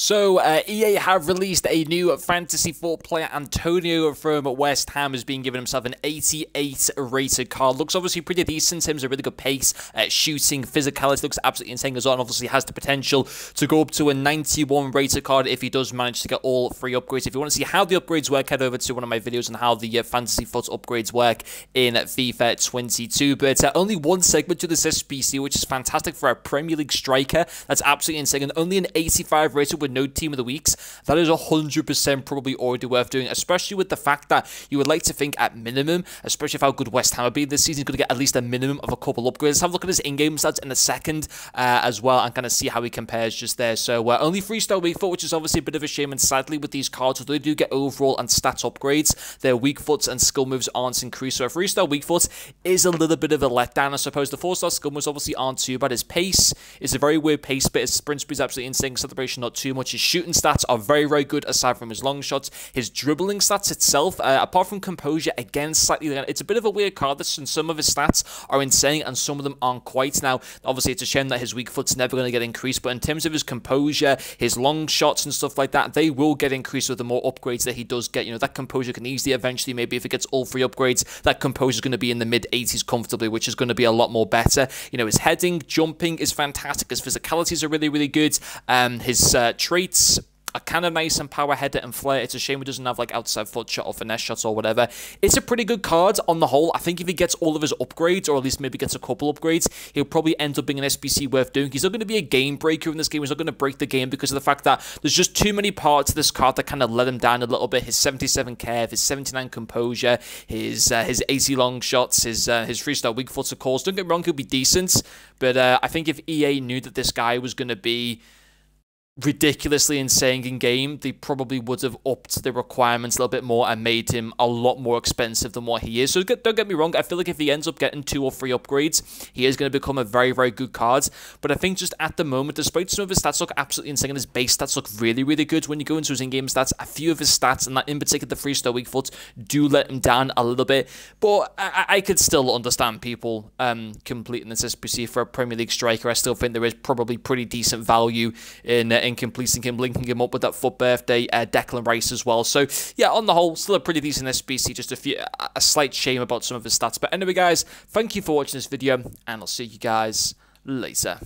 So, uh, EA have released a new Fantasy Football player. Antonio from West Ham has been given himself an 88 rated card. Looks obviously pretty decent in terms of really good pace, uh, shooting, physicality. Looks absolutely insane as well. And obviously has the potential to go up to a 91 rated card if he does manage to get all three upgrades. If you want to see how the upgrades work, head over to one of my videos on how the uh, Fantasy FUT upgrades work in FIFA 22. But uh, only one segment to this SBC, which is fantastic for a Premier League striker. That's absolutely insane. And only an 85 rated with no team of the weeks, that is 100% probably already worth doing, especially with the fact that you would like to think at minimum, especially if how good West Ham have been this season, he's going to get at least a minimum of a couple upgrades. Let's have a look at his in-game stats in a second uh, as well and kind of see how he compares just there. So uh, only three-star weak foot, which is obviously a bit of a shame, and sadly with these cards, although they do get overall and stats upgrades, their weak foots and skill moves aren't increased. So a three-star weak foot is a little bit of a letdown, I suppose. The four-star skill moves obviously aren't too bad. His pace is a very weird pace, but his sprint speed is absolutely insane. Celebration not too much. His shooting stats are very, very good aside from his long shots. His dribbling stats itself, uh, apart from composure, again, slightly, it's a bit of a weird card. This, and some of his stats are insane and some of them aren't quite. Now, obviously, it's a shame that his weak foot's never going to get increased, but in terms of his composure, his long shots and stuff like that, they will get increased with the more upgrades that he does get. You know, that composure can easily eventually, maybe if it gets all three upgrades, that composure is going to be in the mid 80s comfortably, which is going to be a lot more better. You know, his heading, jumping is fantastic. His physicalities are really, really good. Um, his uh, traits a kind of nice and power header and flair. It's a shame he doesn't have like outside foot shot or finesse shots or whatever. It's a pretty good card on the whole. I think if he gets all of his upgrades, or at least maybe gets a couple upgrades, he'll probably end up being an SBC worth doing. He's not going to be a game breaker in this game. He's not going to break the game because of the fact that there's just too many parts of this card that kind of let him down a little bit. His 77 curve, his 79 composure, his uh, his 80 long shots, his uh, his freestyle weak foot of course. Don't get me wrong, he'll be decent, but uh, I think if EA knew that this guy was going to be ridiculously insane in game, they probably would have upped the requirements a little bit more and made him a lot more expensive than what he is. So don't get me wrong, I feel like if he ends up getting two or three upgrades, he is going to become a very, very good card. But I think just at the moment, despite some of his stats look absolutely insane, and his base stats look really, really good when you go into his in-game stats, a few of his stats, and that in particular the three-star weak foot, do let him down a little bit. But I, I could still understand people um, completing this SBC for a Premier League striker. I still think there is probably pretty decent value in uh, in completing him, linking him up with that FUT Birthday uh, Declan Rice as well. So yeah, on the whole, still a pretty decent SBC. Just a few, a slight shame about some of his stats. But anyway, guys, thank you for watching this video, and I'll see you guys later.